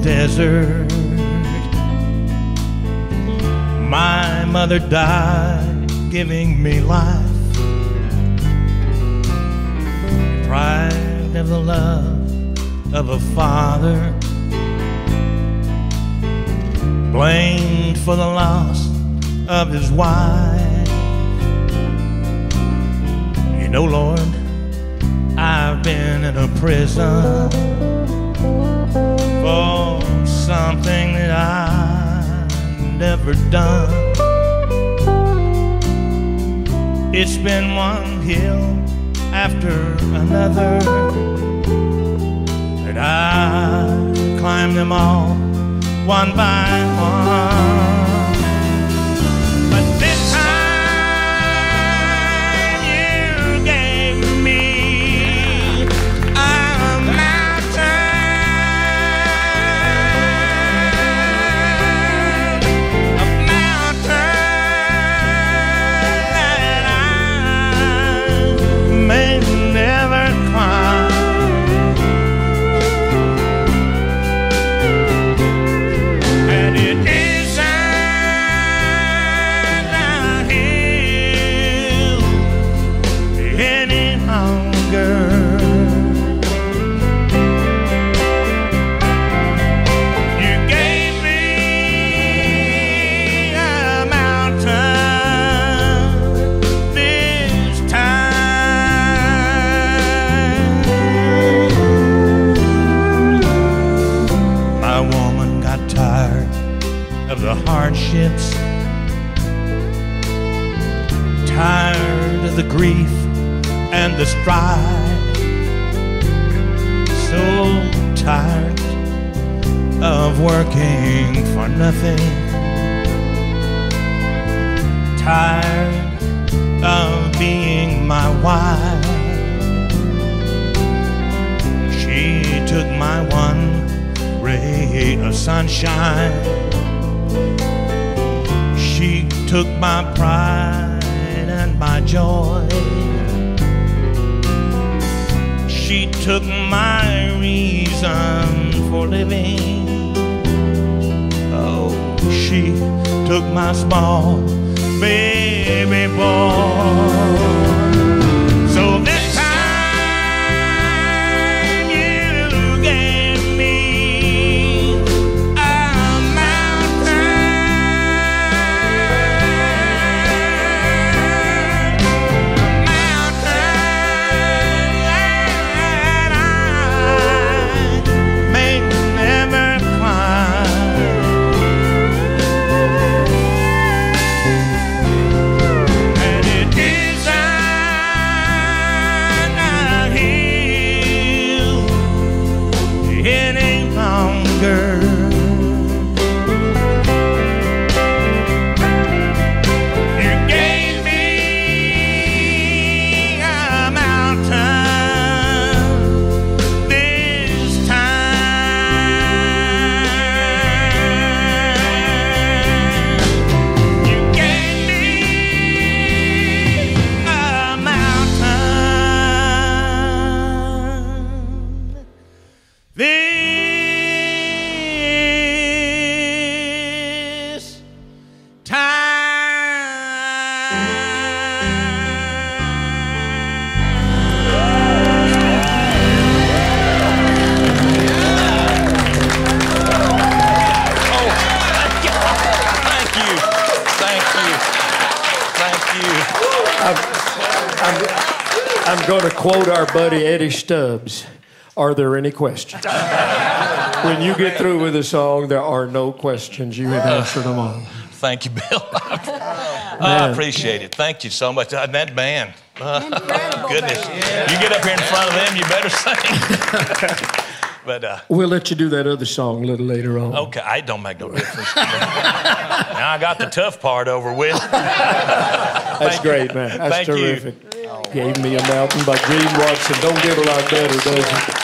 desert. My mother died giving me life. Deprived of the love of a father. Blamed for the loss of his wife. You know, Lord, I've been in a prison something that I've never done. It's been one hill after another that I climbed them all one by one. Hardships, tired of the grief and the strife, so tired of working for nothing, tired of being my wife. She took my one ray of sunshine. She took my pride and my joy. She took my reason for living. Oh, she took my small baby boy. Thank you. I'm going to quote our buddy Eddie Stubbs. Are there any questions? when you get through with the song, there are no questions. You have answered them all. Thank you, Bill. I appreciate it. Thank you so much. Uh, that band. Uh, goodness. You get up here in front of them, you better sing. but uh, We'll let you do that other song a little later on. okay, I don't make no difference. now I got the tough part over with. That's great, man. That's Thank you. terrific. Gave me a mountain by Gene Watson. Don't get a lot better, does it?